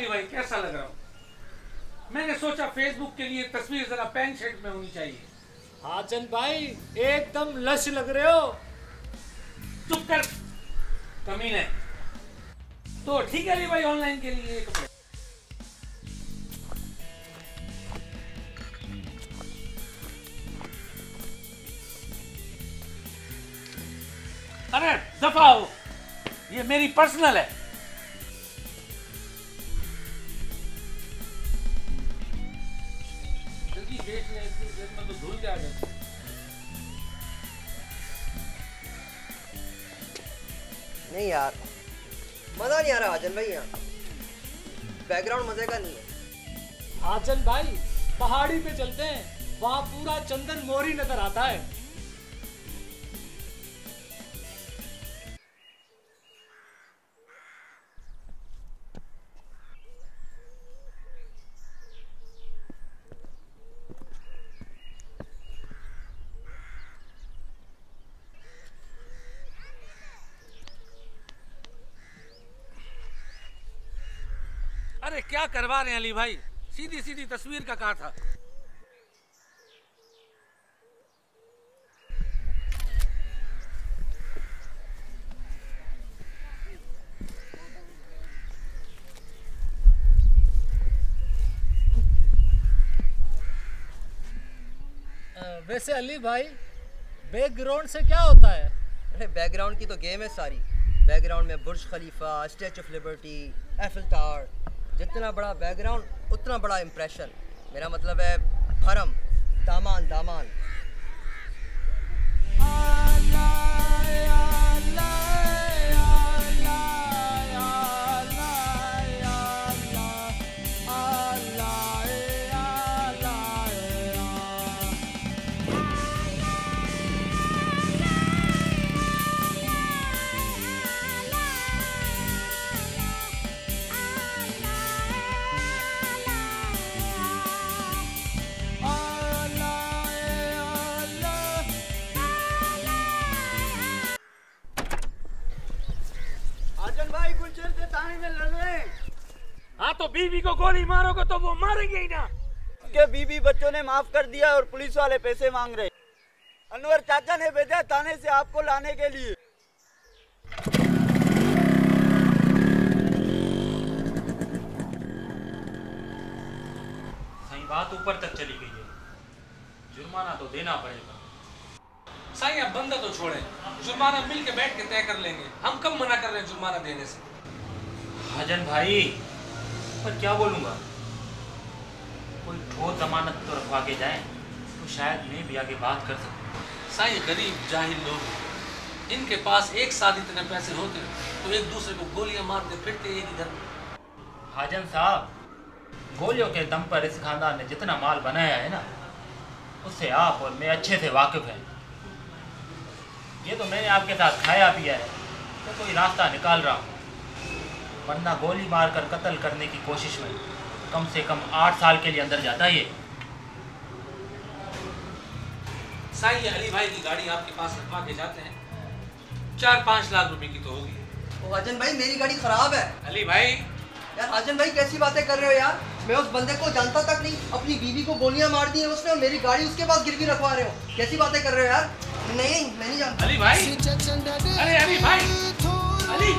अली भाई कैसा लग रहा हूँ? मैंने सोचा फेसबुक के लिए तस्वीर जरा पैंट शर्ट में होनी चाहिए। हाजन भाई एकदम लश लग रहे हो। चुप कर। कमीने तो ठीक है भाई ऑनलाइन के लिए कपड़े अरे दफ़ा हो। ये मेरी पर्सनल है। नहीं यार। मज़ा नहीं आ रहा आजन भाई यहाँ। बैकग्राउंड मज़े का नहीं है। हाजन भाई, पहाड़ी पे चलते हैं। वहाँ पूरा चंदन मोरी नज़र आता है। अरे क्या करवा रहे हैं अली भाई? सीधी सीधी तस्वीर का कहा था। वैसे अली भाई बैकग्राउंड से क्या होता है? अरे बैकग्राउंड की तो गेम है सारी। बैकग्राउंड में Burj Khalifa statue of liberty Eiffel tower जितना बड़ा बैकग्राउंड उतना बड़ा इम्प्रेशन मेरा मतलब है भरम दामान दामान। तो बीवी को गोली मारोगे तो वो मारेंगे ही ना। उसके बीबी बच्चों ने माफ़ कर दिया और पुलिस वाले पैसे मांग रहे। अनवर चाचा ने भेजा थाने से आपको लाने के लिए। सही बात ऊपर तक चली गई है। जुर्माना तो देना पड़ेगा। साईं अब बंदा तो छोड़े। जुर्माना मिल के बैठ के तय कर लेंगे। हम कब मना कर रहे हैं जुर्माना देने से? हजन भाई पर क्या बोलूँगा? कोई ठोस जमानत तो रखवा के जाए तो शायद मैं भी आगे बात कर सकूँ। साईं गरीब जाहिल लोग इनके पास एक साथ इतने पैसे होते तो एक दूसरे को गोलियाँ मारते फिरते एक ही घर में। हाजन साहब गोलियों के दम पर इस खानदान ने जितना माल बनाया है ना उससे आप और मैं अच्छे से वाकिफ हैं। ये तो मैंने आपके साथ खाया पिया है तो कोई रास्ता निकाल रहा हूँ। वरना गोली मार कर कत्ल करने की कोशिश में कम से कम आठ साल के लिए अंदर जाता ये। साईं अली भाई की गाड़ी आपके पास रखवा के जाते हैं। चार पाँच लाख रुपए की तो होगी। ओ हाजन भाई मेरी गाड़ी खराब है। अली भाई। यार हाजन भाई कैसी बातें कर रहे हो यार? मैं उस बंदे को जानता तक नहीं अपनी बीवी को गोलियाँ मार दी है उसने और मेरी गाड़ी उसके पास गिरवी रखवा रहे हो। कैसी बातें कर रहे हो यार? नहीं मैं नहीं जानता। अली भाई। अरे अली भाई। अली।